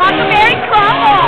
Huckleberry Crumble.